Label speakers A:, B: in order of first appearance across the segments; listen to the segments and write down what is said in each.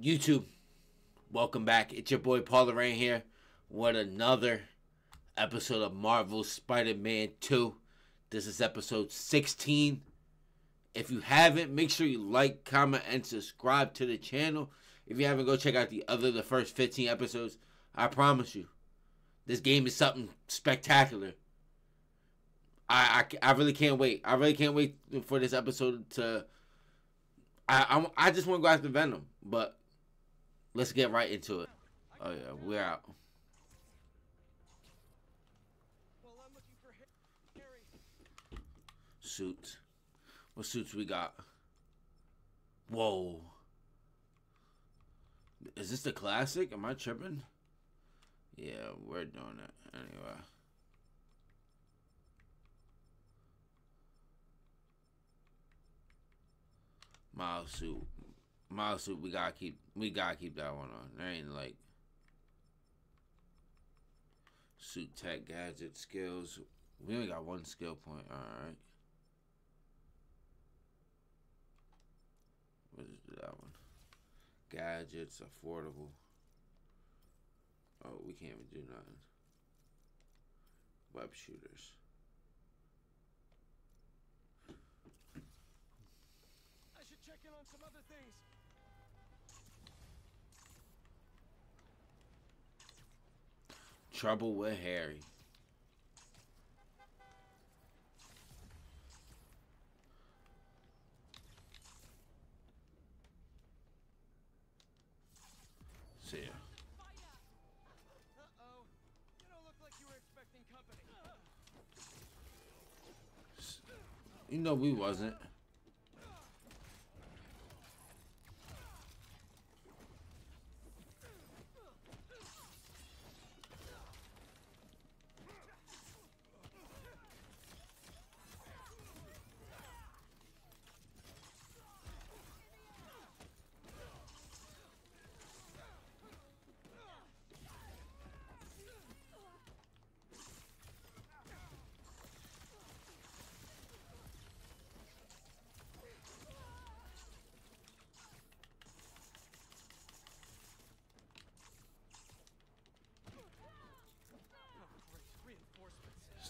A: YouTube, welcome back. It's your boy Paul Lerant here with another episode of Marvel Spider-Man 2. This is episode 16. If you haven't, make sure you like, comment, and subscribe to the channel. If you haven't, go check out the other, the first 15 episodes. I promise you, this game is something spectacular. I, I, I really can't wait. I really can't wait for this episode to. I I, I just want to go after Venom, but let's get right into it. Oh yeah, we're out. Suits. What suits we got? Whoa. Is this the classic? Am I tripping? Yeah, we're doing it anyway. Miles suit. Miles suit. We gotta keep. We gotta keep that one on. There ain't like suit tech gadget skills. We only got one skill point. All right. What is that one? Gadgets, affordable. Oh, we can't even do nothing. Web shooters.
B: I should check in on some other things.
A: Trouble with Harry. See ya.
B: You
A: know we wasn't.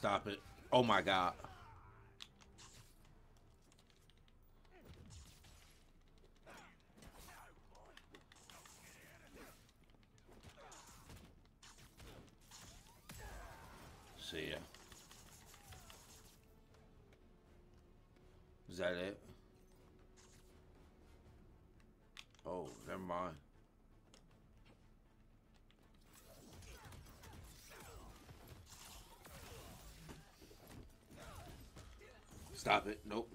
A: Stop it. Oh my god. See ya. Is that it? Oh, never mind. Stop it. Nope.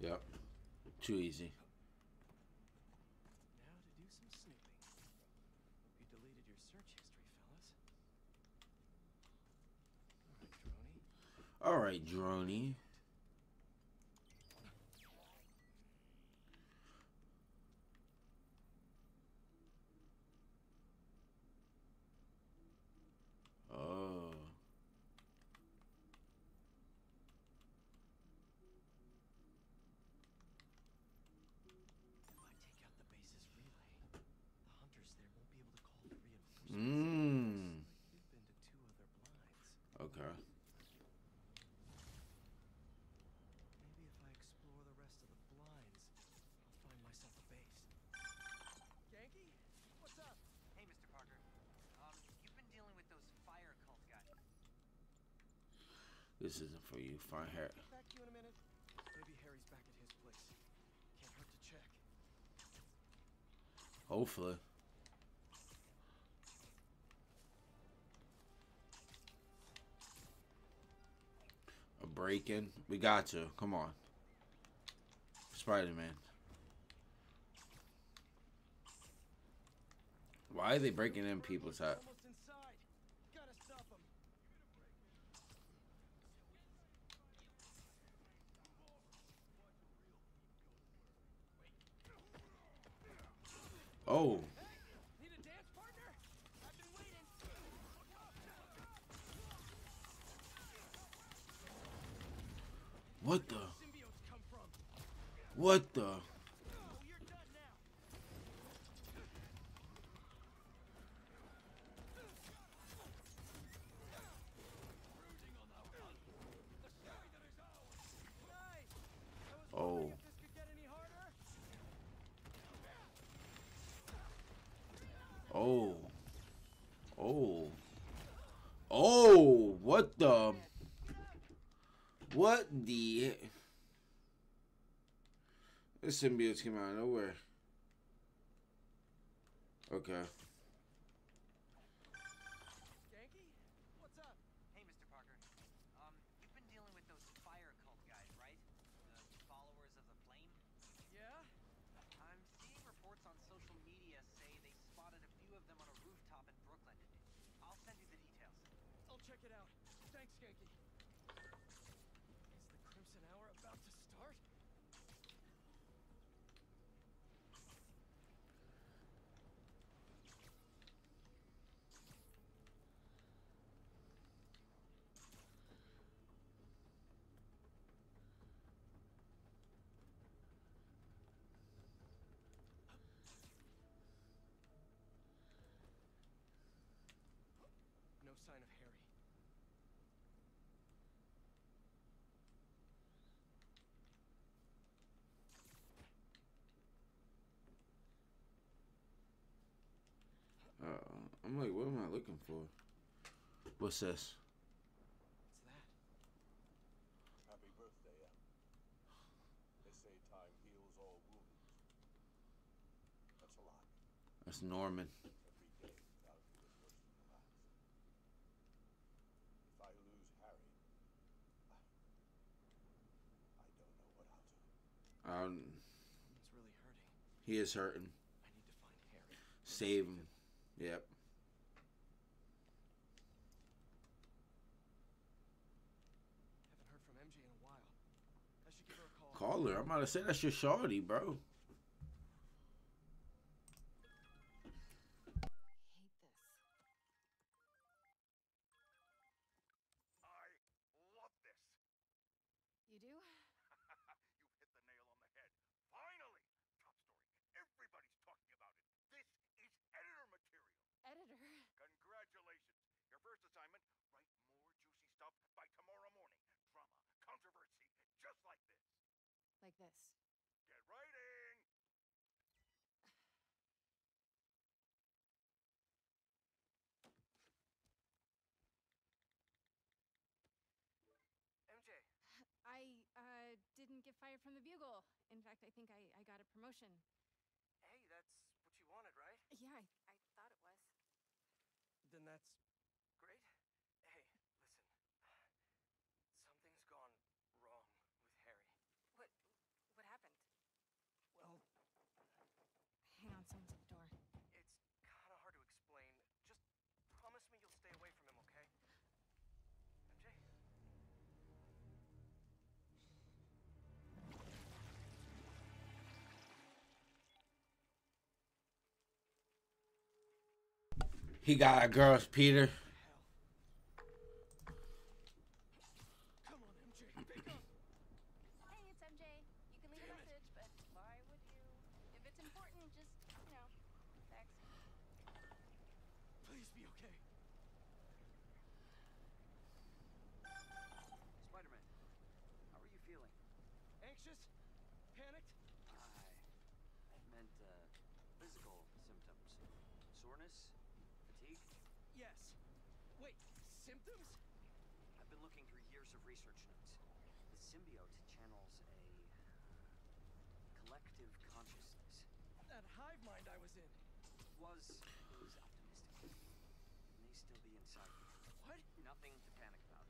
A: Yep. Too easy.
B: Now to do some snooping. Hope you deleted your search history, fellas. Droney.
A: All right, Droney. Oh.
B: If I take out the base's relay, the hunters there won't be able to call the reinforcements.
A: Mmm.
B: We've been to two other blinds.
A: Okay.
B: Maybe if I explore the rest of the blinds, I'll find myself a base. Ganke? What's up?
C: Hey, Mr. Parker. Um, you've been dealing with those fire cult guys.
A: This isn't for you. Fine hair.
B: Get back to you in a minute. Maybe Harry's back at his place. Can't hurt to check.
A: Hopefully. A break in. We got to. Come on. Spider Man. Why are they breaking in people's house?
B: Almost inside. Gotta stop him.
A: Oh. What the? What the?
B: Oh, you're done now. Nice. I was
A: Oh.
B: wondering if this could get any harder.
A: Oh. Oh. Oh, what the? What the? This symbiote came out of nowhere. Okay.
B: Ganke, what's up?
C: Hey, Mr. Parker. Um, you've been dealing with those fire cult guys, right? The followers of the flame?
B: Yeah?
C: I'm seeing reports on social media say they spotted a few of them on a rooftop in Brooklyn. I'll send you the details.
B: I'll check it out. Thanks, Ganke. Is the Crimson Hour about to start? No sign of Harry.
A: Uh, I'm like, what am I looking for? What's this?
B: What's that?
D: Happy birthday, Em. They say time heals all wounds. That's a lie.
A: That's Norman.
D: Every day now feels worse the. If I lose Harry, I, I don't know what I'll do.
A: Um,
B: It's really hurting.
A: he is hurting.
B: I need to find Harry.
A: Save him. Yep.
B: Haven't heard from MJ in a while. I should give her a call.
A: Her. I'm about to say that's your shorty, bro.
E: hate this.
D: I love this.
E: You do?
D: you hit the nail on the head. Finally! Top story. Everybody's talking about it. This is editor material.
E: Editor.
D: Congratulations. Your first assignment, write more juicy stuff by tomorrow morning. Drama, controversy, just like this.
E: Like this.
D: Get writing!
B: MJ,
E: I uh, didn't get fired from the Bugle. In fact, I think I, I got a promotion.
B: hey, that's what you wanted, right?
E: Yeah, I, I thought it was.
B: Then that's great. Hey, listen. Something's gone wrong with Harry.
E: What what happened?
B: Well,
E: Hang on, someone's at the door.
B: it's kind of hard to explain. Just promise me you'll stay away from him, okay? MJ?
A: He got a girl's Peter.
C: Uh. Soreness? Fatigue?
B: Yes. Wait, symptoms?
C: I've been looking through years of research notes. The symbiote channels a collective consciousness.
B: That hive mind I was in.
C: Was it was optimistic. May still be inside you.
B: What?
C: Nothing to panic about,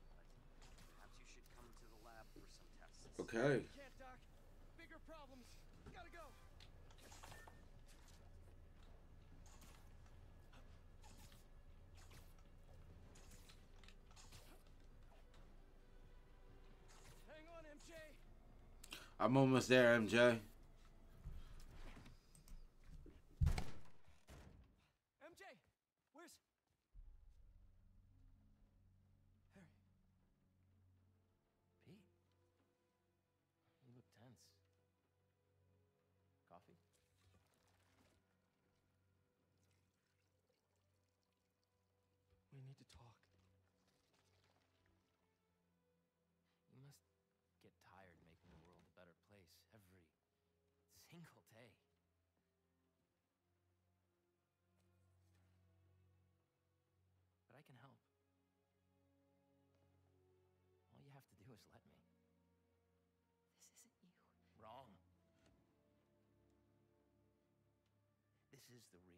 C: but perhaps you should come to the lab for some tests.
A: Okay.
B: Can't, Doc. Bigger problems. Gotta go. Hang on, MJ.
A: I'm almost there, MJ.
F: Single day. But I can help. All you have to do is let me.
E: This isn't you.
F: Wrong. This is the real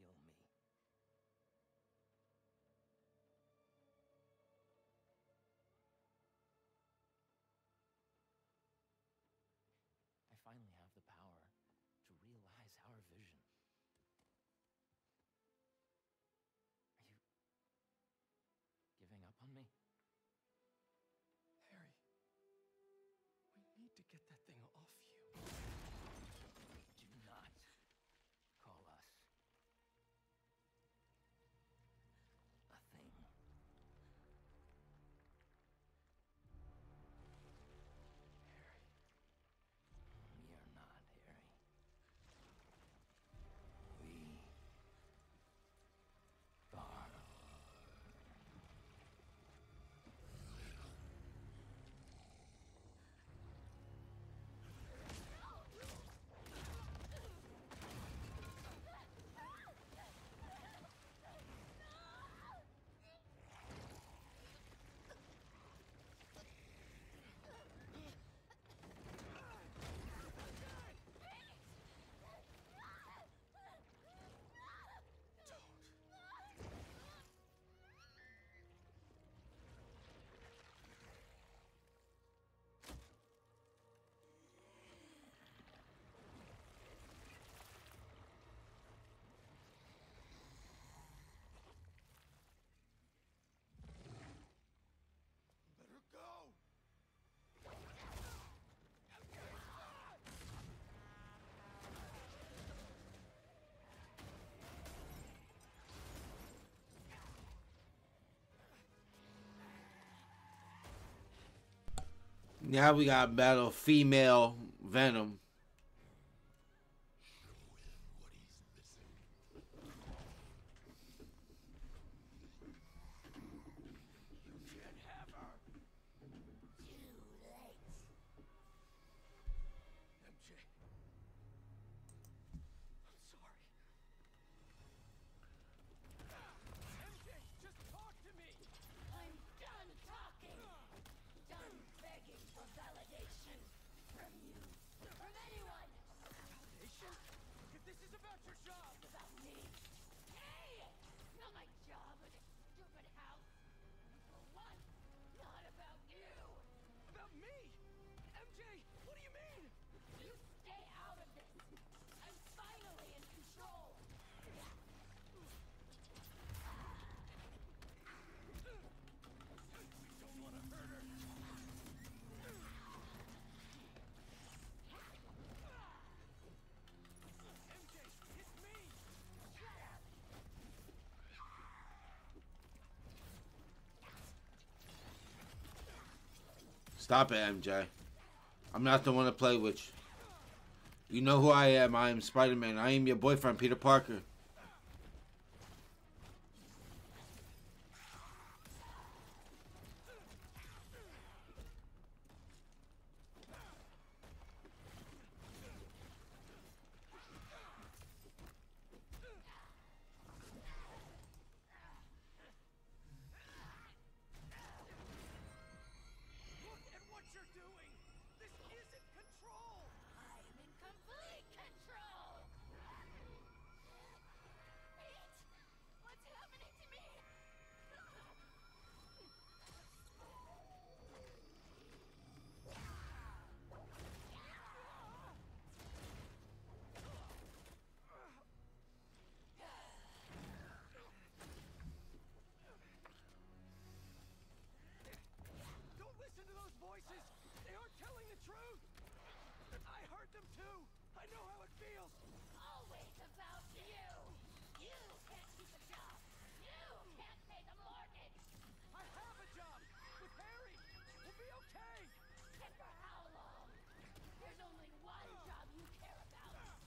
G: Now we got battle female Venom. Stop it, MJ. I'm not the one to play with you. You know who I am. I am Spider Man. I am your boyfriend, Peter Parker.
B: Know how it feels!
E: Always about you. You can't keep a job. You can't pay the mortgage.
B: I have a job! With Harry! We'll be okay!
E: And for how long? There's only one job you care about.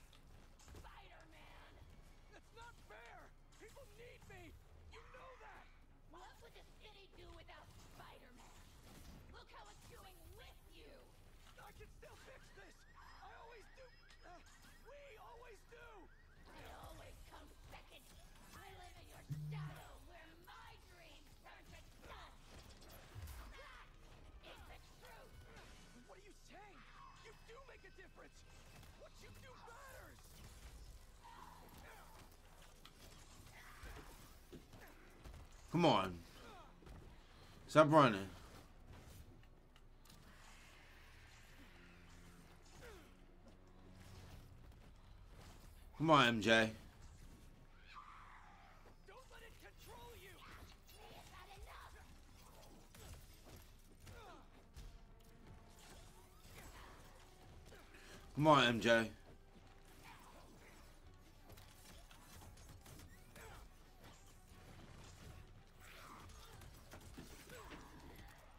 E: Spider-Man.
B: That's not fair! People need me! You know that!
E: What would the city do without Spider-Man? Look how it's doing with you.
B: I can still fix
G: Come on. Stop running. Come on, MJ. Come on, MJ.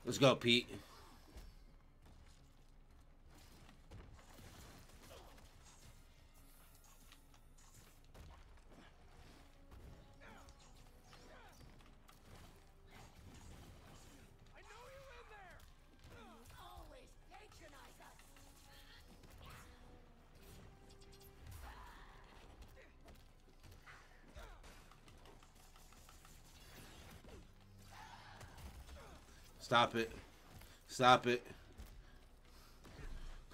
G: Let's go, Pete. Stop it. Stop it.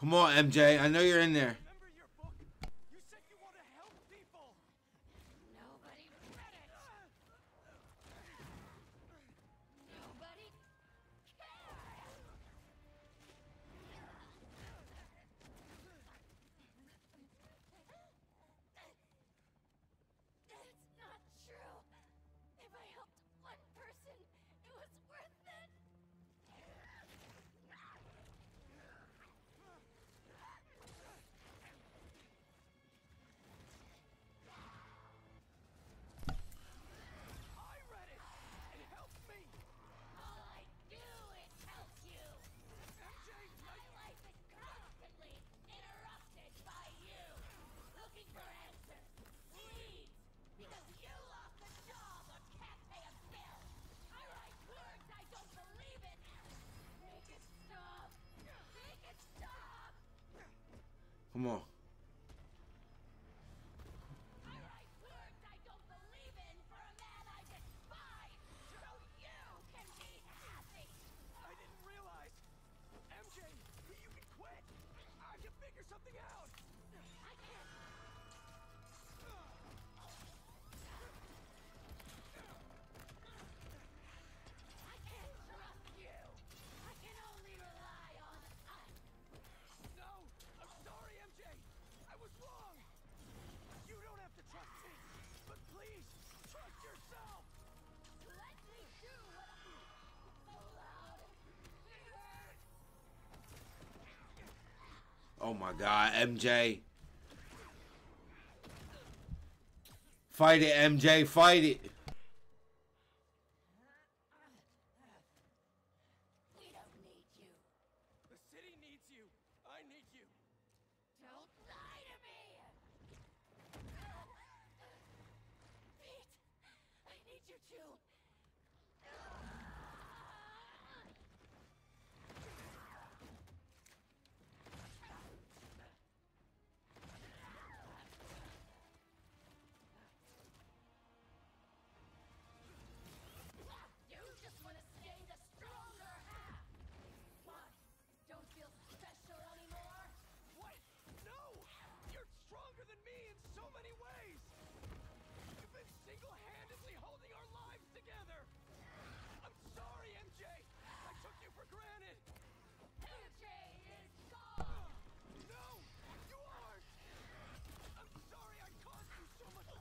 G: Come on, MJ. I know you're in there. Come on. Oh my god, MJ. Fight it, MJ, fight it.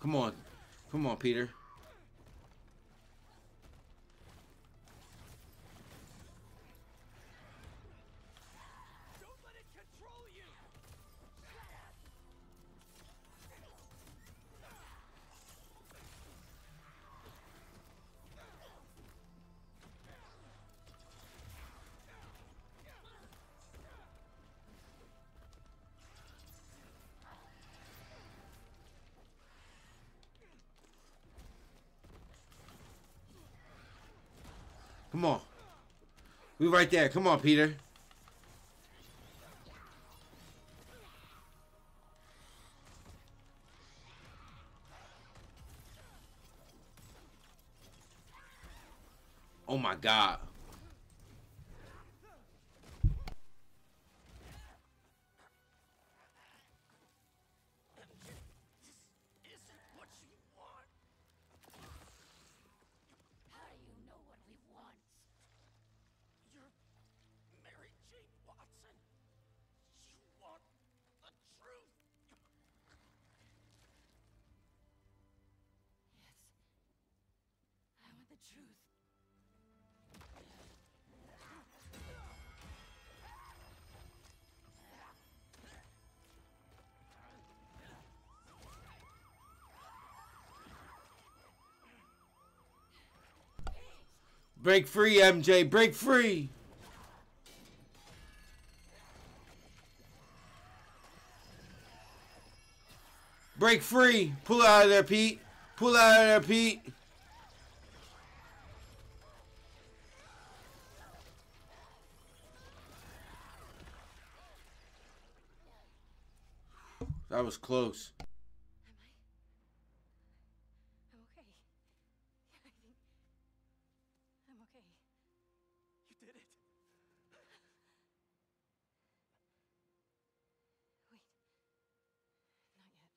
G: Come on. Come on, Peter.
A: Come on. We right there. Come on, Peter. Oh my god. Break free, MJ. Break free. Break free. Pull out of there, Pete. Pull out of there, Pete. That was close.
E: Am I? I'm okay. I think I'm okay.
B: You did it.
E: Wait. Not yet.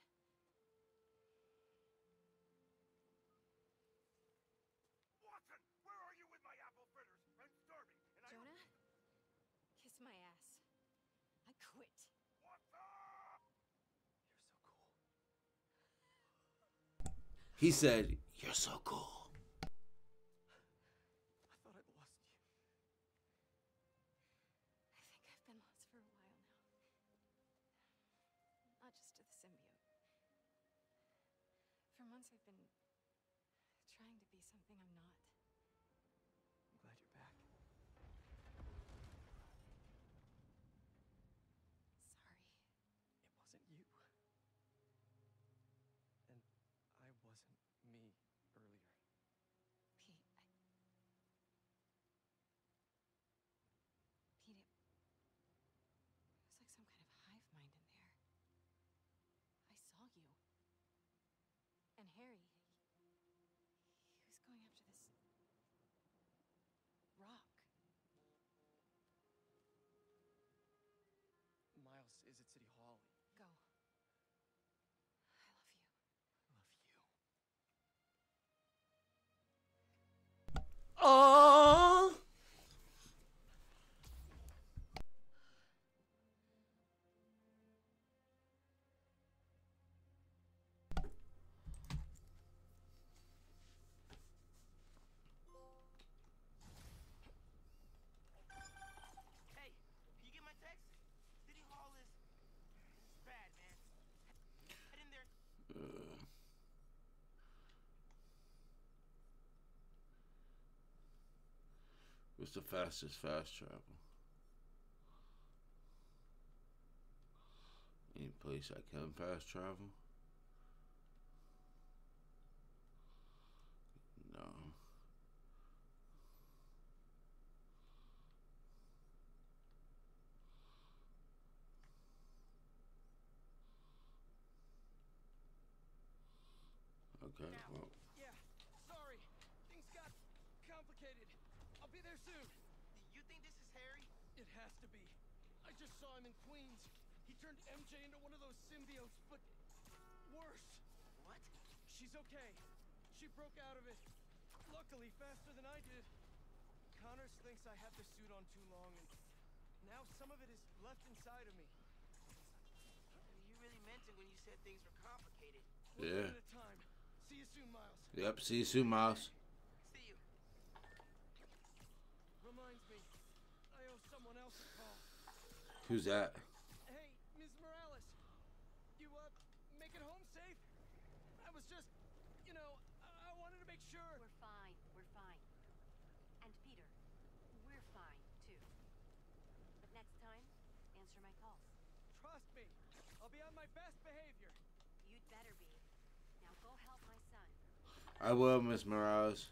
D: Watson, where are you with my apple fritters? I'm starving, and I
E: Jonah? Kiss my ass. I quit.
D: Watson!
B: You're so cool.
A: He said, You're so cool.
B: I thought I'd lost you.
E: I think I've been lost for a while now. Not just to the symbiote. For months I've been trying to be something I'm not.
B: I'm glad you're back.
E: Sorry.
B: It wasn't you. And I wasn't me earlier.
E: Pete, I. Pete, it, it was like some kind of hive mind in there. I saw you. And Harry, he, he was going after this rock.
B: Miles is at City Hall.
A: What's the fastest fast travel? Any place I can fast travel? No. Okay, well,
B: Yeah, sorry. Things got complicated. I'll be there soon.
C: You think this is Harry?
B: It has to be. I just saw him in Queens. He turned MJ into one of those symbiotes, but worse.
C: What?
B: She's okay. She broke out of it. Luckily, faster than I did. Connors thinks I had the suit on too long, and now some of it is left inside of me.
C: You really meant it when you said things were complicated.
A: Yeah.
B: bit at a time. See you soon, Miles.
A: yep. See you soon, Miles.
C: See you.
B: Reminds me, I owe someone else a call.
A: Who's that?
B: Hey, Ms. Morales. You, uh, make it home safe? I was just, you know, I, I wanted to make sure.
G: We're fine. We're fine. And Peter, we're fine too. But next time, answer my calls.
B: Trust me, I'll be on my best behavior.
G: You'd better be. Now go help my son.
A: I will, Miss Morales.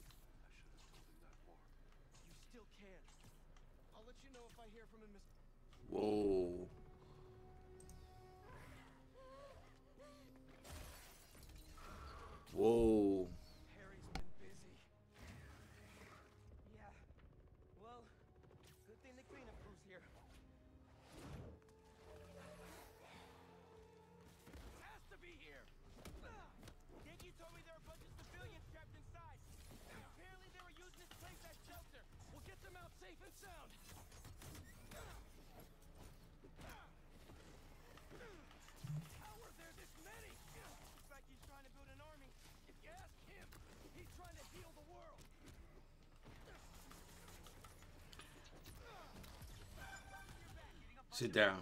B: still can. I'll let you know if I hear from him.
A: Whoa. Whoa. sit down.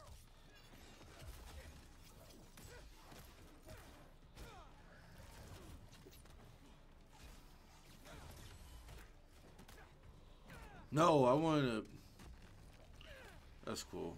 C: No,
A: I want to... That's cool.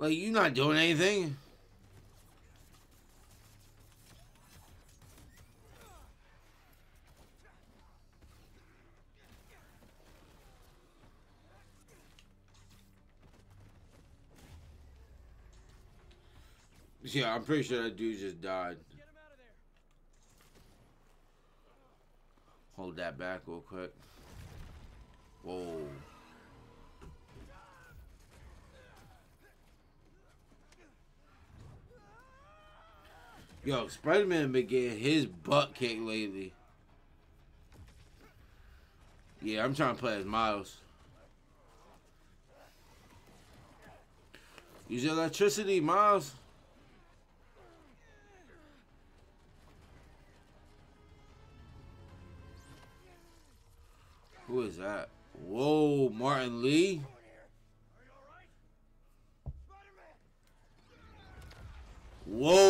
A: Like, you not doing anything. Yeah, I'm pretty sure that dude just died. Hold that back real quick. Whoa. Yo, Spider Man been getting his butt kicked lately. Yeah, I'm trying to play as Miles. Use electricity, Miles. Who is that? Whoa, Martin
B: Li?
A: Whoa.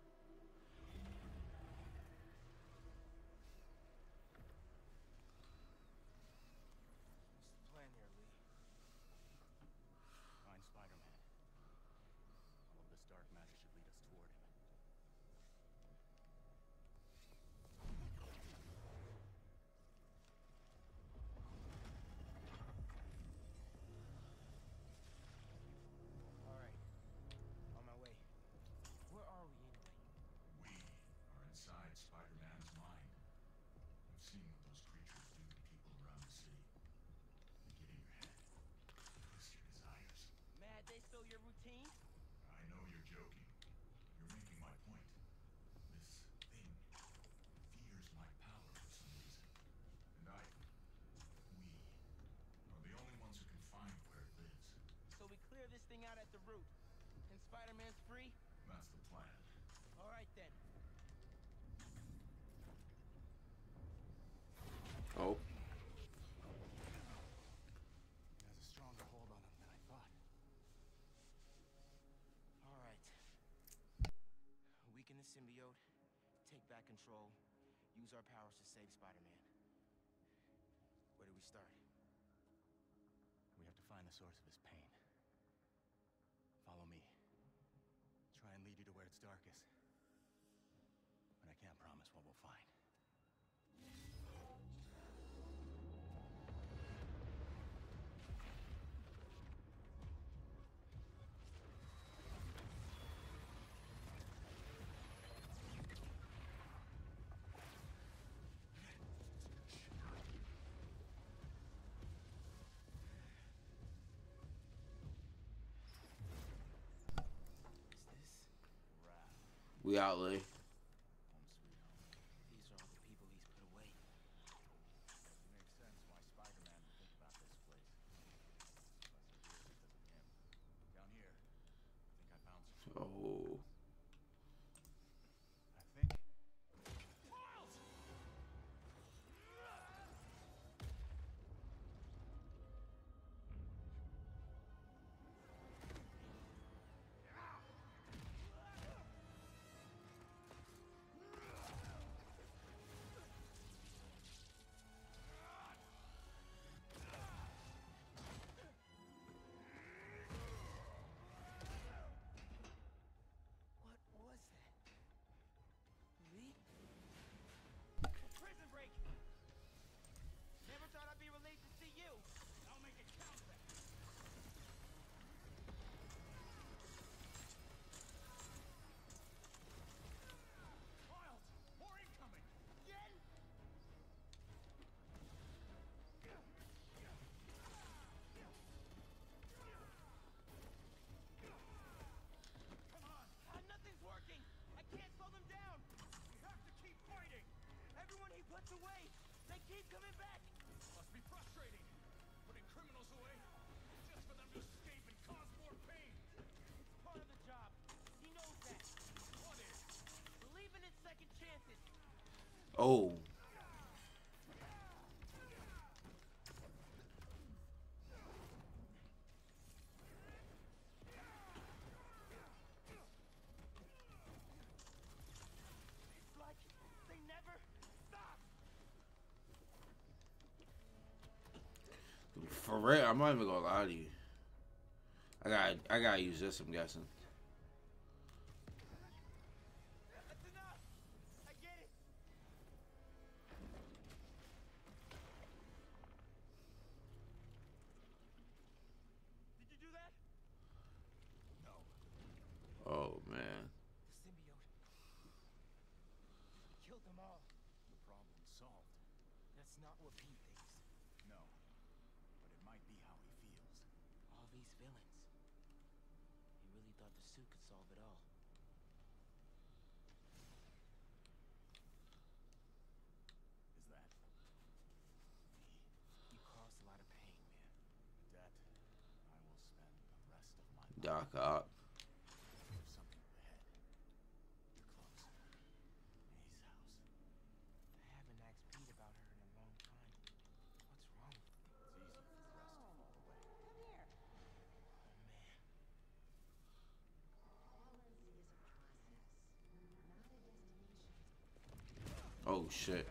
H: back control, use our powers to save Spider-Man. Where do we start?
I: We have to find the source of his pain. Follow me. Try and lead you to where it's darkest. But I can't promise what we'll find.
A: We out,
I: Lane.
A: Oh.
I: For
A: real, I'm not even gonna lie to you. I got I gotta use this. I'm guessing.
H: The
I: problem solved.
H: That's not what Pete thinks.
I: No, but it might be how he feels.
H: All these villains. He really thought the suit could solve it all.
I: Is that? Me.
H: You caused a lot of pain, man.
I: I will spend the rest of my life. Dark up.
H: Oh
I: shit.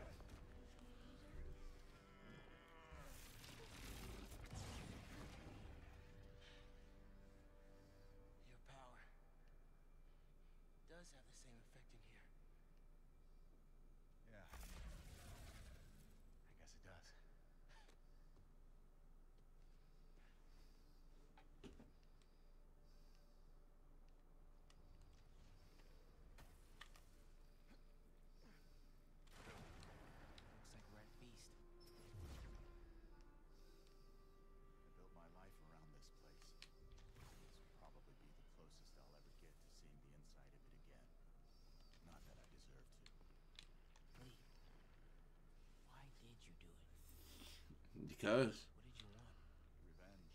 I: goes.
H: What did you want?
A: Revenge.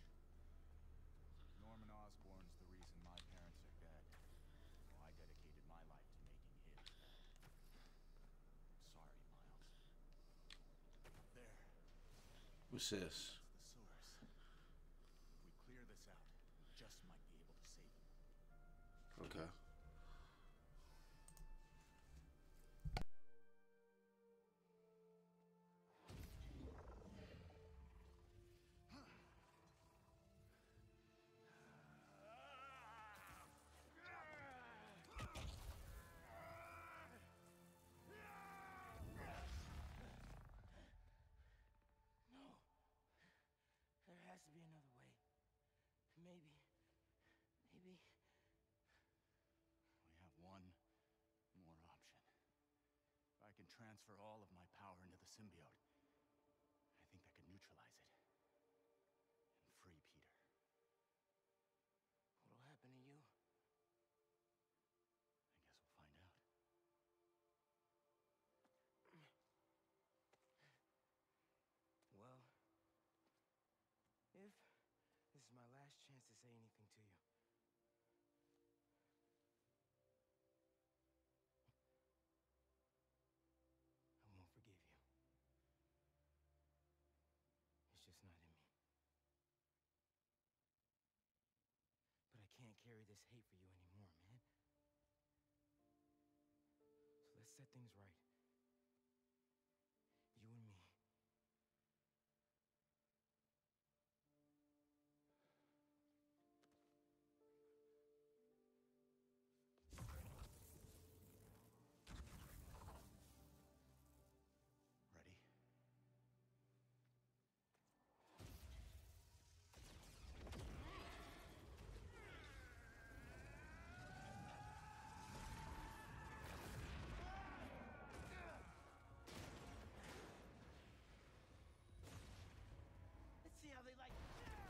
A: Norman the reason my parents are dead. I dedicated my life to making his. Sorry, Miles. There.
I: What's this?
A: transfer all of my power into the symbiote, I think that could neutralize it. And free Peter.
H: What'll happen to you?
A: I guess we'll find out.
H: well, if this is my last chance to say anything to you, this hate for you.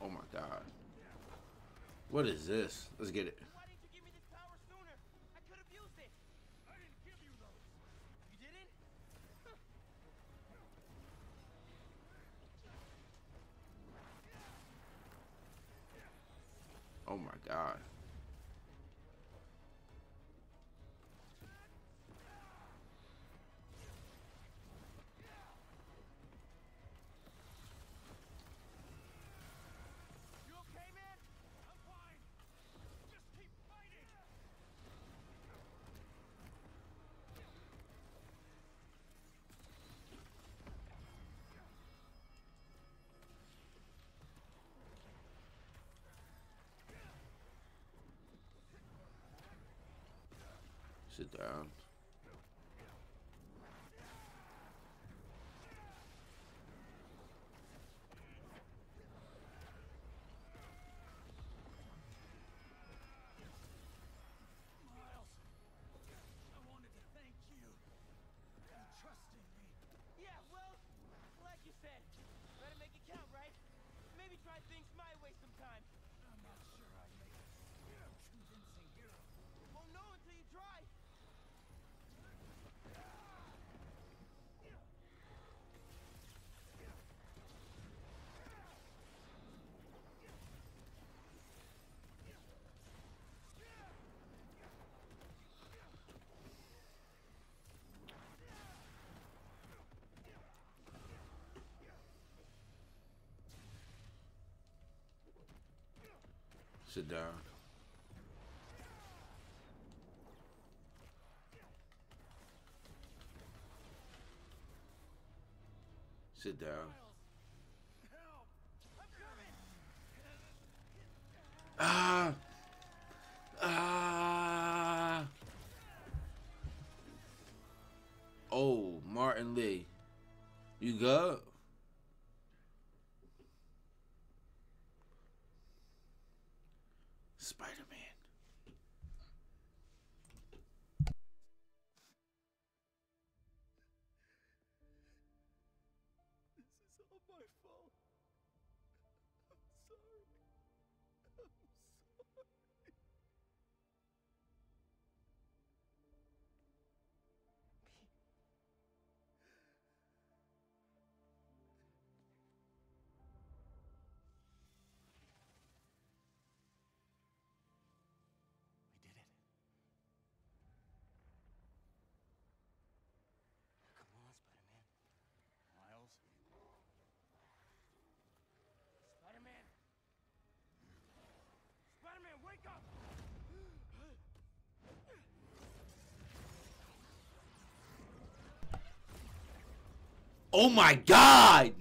I: Oh my god. What is this? Let's get it. Sit down. Sit down.
A: Sit down. Ah! Ah! Oh, Martin Li. You good? Oh my god!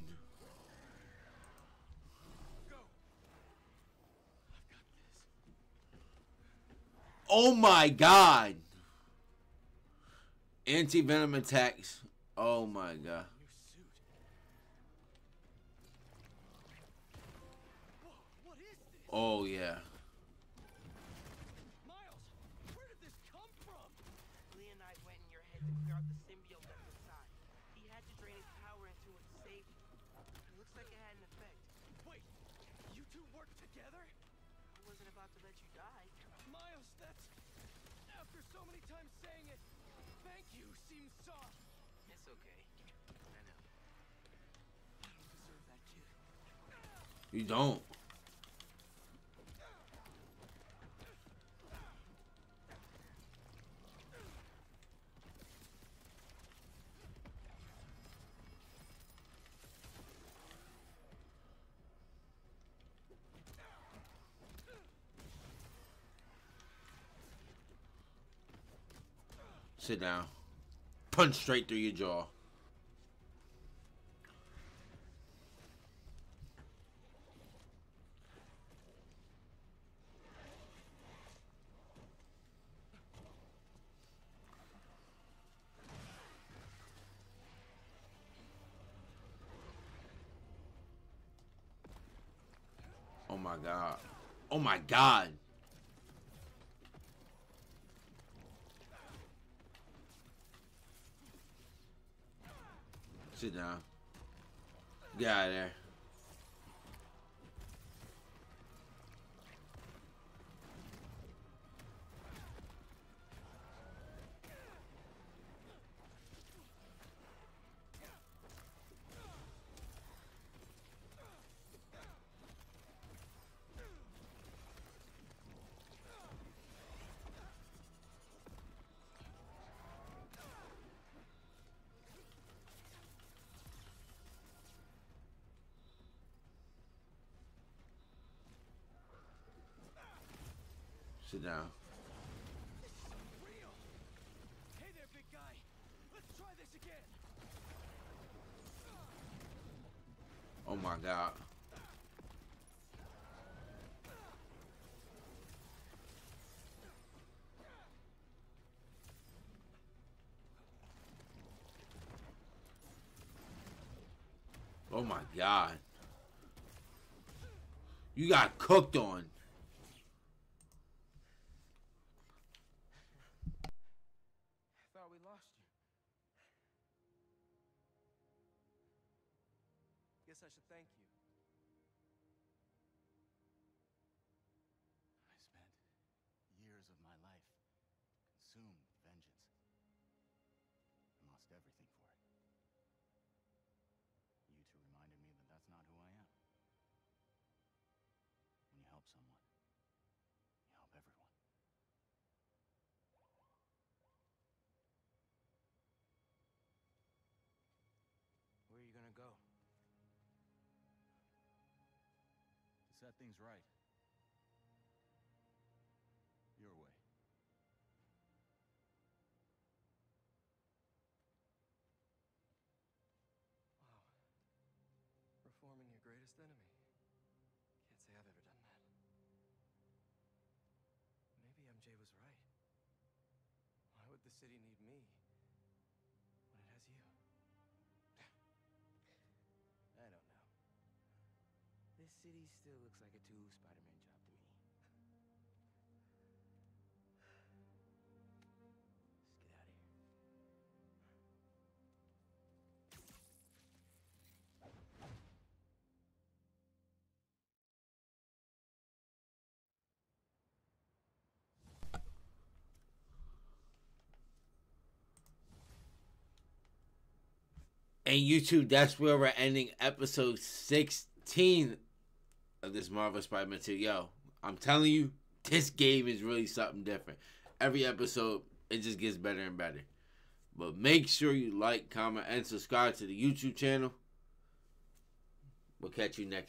A: Oh my god! Anti venom attacks. Oh my god. Oh yeah.
B: Miles, where did this come from?
H: Leonide went in your head to clear out the symbiote that's inside. He had to drain his power into it to save you. It looks like it had an effect.
B: Wait, you two work together?
H: I wasn't about to let you die.
B: Miles, that's... After so many times saying it, thank you seems soft.
H: It's okay. I know.
B: I don't deserve that kid.
A: You don't. Sit down. Punch straight through your jaw. Oh my god. Oh my god. Sit down. Get out of there. Sit down.
B: Hey there, big guy. Let's try this again.
A: Oh my god. Oh my god. You got cooked on.
I: Set things right. Your way.
B: Wow.
H: worst enemy. Can't say I've ever done that. Maybe MJ was right. Why would the city need city still looks like a two Spider-Man job to me. Let's get out of here.
A: And YouTube, that's where we're ending episode 16 of this Marvel Spider-Man 2. Yo, I'm telling you, this game is really something different. Every episode, it just gets better and better. But make sure you like, comment, and subscribe to the YouTube channel. We'll catch you next